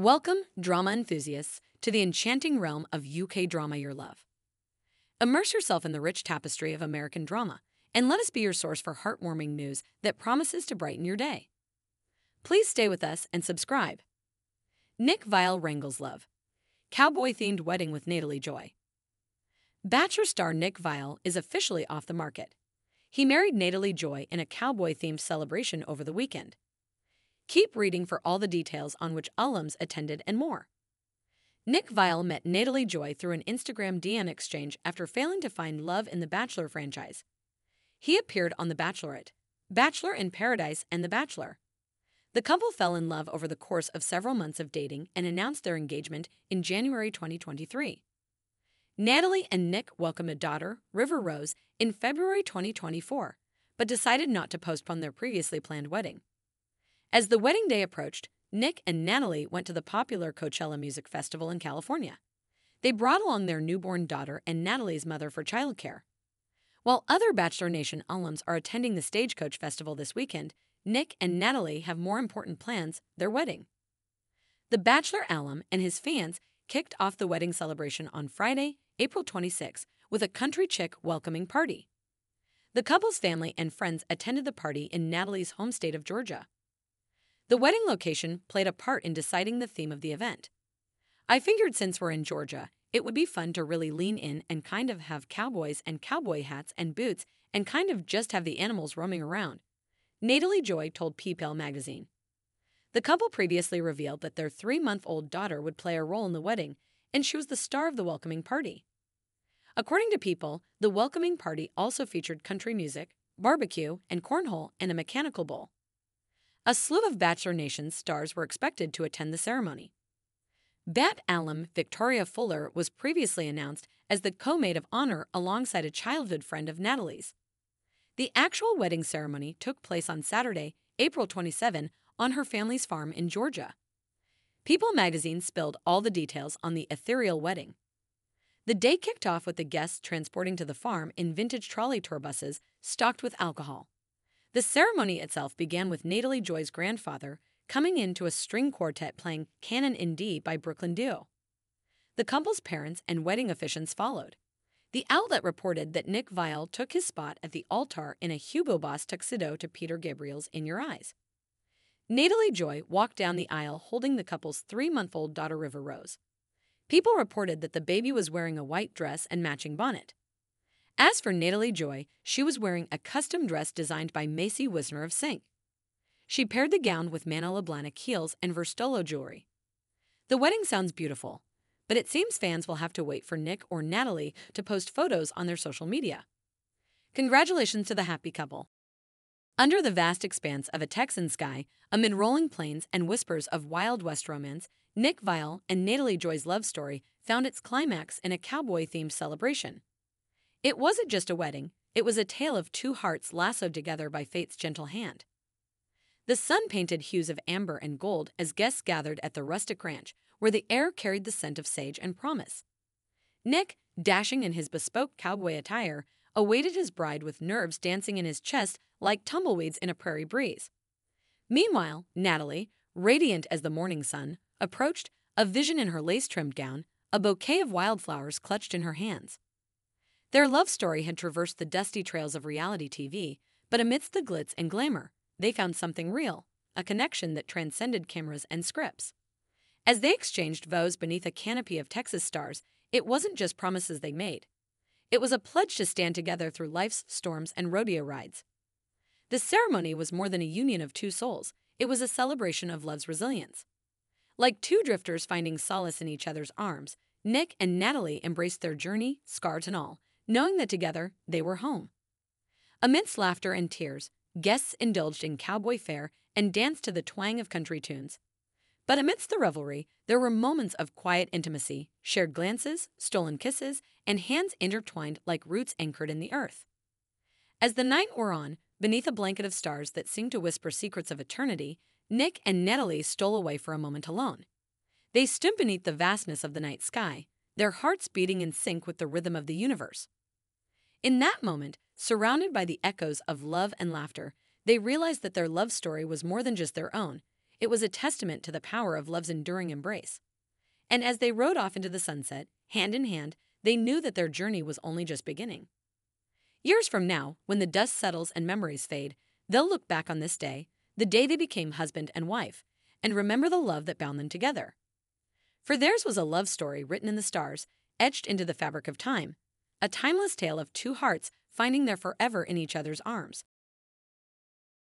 Welcome, drama enthusiasts, to the enchanting realm of UK drama your love. Immerse yourself in the rich tapestry of American drama and let us be your source for heartwarming news that promises to brighten your day. Please stay with us and subscribe. Nick Viall wrangles love. Cowboy themed wedding with Natalie Joy. Bachelor star Nick Viall is officially off the market. He married Natalie Joy in a cowboy themed celebration over the weekend. Keep reading for all the details on which alums attended and more. Nick Viall met Natalie Joy through an Instagram DM exchange after failing to find love in the Bachelor franchise. He appeared on The Bachelorette, Bachelor in Paradise, and The Bachelor. The couple fell in love over the course of several months of dating and announced their engagement in January 2023. Natalie and Nick welcomed a daughter, River Rose, in February 2024, but decided not to postpone their previously planned wedding. As the wedding day approached, Nick and Natalie went to the popular Coachella Music Festival in California. They brought along their newborn daughter and Natalie's mother for childcare. While other Bachelor Nation alums are attending the Stagecoach Festival this weekend, Nick and Natalie have more important plans their wedding. The Bachelor alum and his fans kicked off the wedding celebration on Friday, April 26, with a country chick welcoming party. The couple's family and friends attended the party in Natalie's home state of Georgia. The wedding location played a part in deciding the theme of the event. I figured since we're in Georgia, it would be fun to really lean in and kind of have cowboys and cowboy hats and boots and kind of just have the animals roaming around. Natalie Joy told People magazine. The couple previously revealed that their three month old daughter would play a role in the wedding, and she was the star of the welcoming party. According to People, the welcoming party also featured country music, barbecue, and cornhole and a mechanical bull. A slew of Bachelor Nation stars were expected to attend the ceremony. Bat alum Victoria Fuller was previously announced as the co-maid of honor alongside a childhood friend of Natalie's. The actual wedding ceremony took place on Saturday, April 27, on her family's farm in Georgia. People magazine spilled all the details on the ethereal wedding. The day kicked off with the guests transporting to the farm in vintage trolley tour buses stocked with alcohol. The ceremony itself began with Natalie Joy's grandfather coming into a string quartet playing Canon in D by Brooklyn Duo. The couple's parents and wedding officiants followed. The outlet reported that Nick Viall took his spot at the altar in a Hugo Boss tuxedo to Peter Gabriel's In Your Eyes. Natalie Joy walked down the aisle holding the couple's three month old daughter River Rose. People reported that the baby was wearing a white dress and matching bonnet. As for Natalie Joy, she was wearing a custom dress designed by Macy Wisner of Sync. She paired the gown with Manolo Blahnik heels and Verstolo jewelry. The wedding sounds beautiful, but it seems fans will have to wait for Nick or Natalie to post photos on their social media. Congratulations to the happy couple. Under the vast expanse of a Texan sky, amid rolling plains and whispers of Wild West romance, Nick Viall and Natalie Joy's love story found its climax in a cowboy themed celebration. It wasn't just a wedding, it was a tale of two hearts lassoed together by fate's gentle hand. The sun painted hues of amber and gold as guests gathered at the rustic ranch, where the air carried the scent of sage and promise. Nick, dashing in his bespoke cowboy attire, awaited his bride with nerves dancing in his chest like tumbleweeds in a prairie breeze. Meanwhile, Natalie, radiant as the morning sun, approached, a vision in her lace trimmed gown, a bouquet of wildflowers clutched in her hands. Their love story had traversed the dusty trails of reality TV, but amidst the glitz and glamour, they found something real, a connection that transcended cameras and scripts. As they exchanged vows beneath a canopy of Texas stars, it wasn't just promises they made. It was a pledge to stand together through life's storms and rodeo rides. The ceremony was more than a union of two souls, it was a celebration of love's resilience. Like two drifters finding solace in each other's arms, Nick and Natalie embraced their journey, scars and all, knowing that together they were home. Amidst laughter and tears, guests indulged in cowboy fare and danced to the twang of country tunes. But amidst the revelry, there were moments of quiet intimacy, shared glances, stolen kisses, and hands intertwined like roots anchored in the earth. As the night wore on, beneath a blanket of stars that seemed to whisper secrets of eternity, Nick and Natalie stole away for a moment alone. They stood beneath the vastness of the night sky, their hearts beating in sync with the rhythm of the universe. In that moment, surrounded by the echoes of love and laughter, they realized that their love story was more than just their own. It was a testament to the power of love's enduring embrace. And as they rode off into the sunset, hand in hand, they knew that their journey was only just beginning. Years from now, when the dust settles and memories fade, they'll look back on this day, the day they became husband and wife, and remember the love that bound them together. For theirs was a love story written in the stars, etched into the fabric of time, a timeless tale of two hearts finding their forever in each other's arms.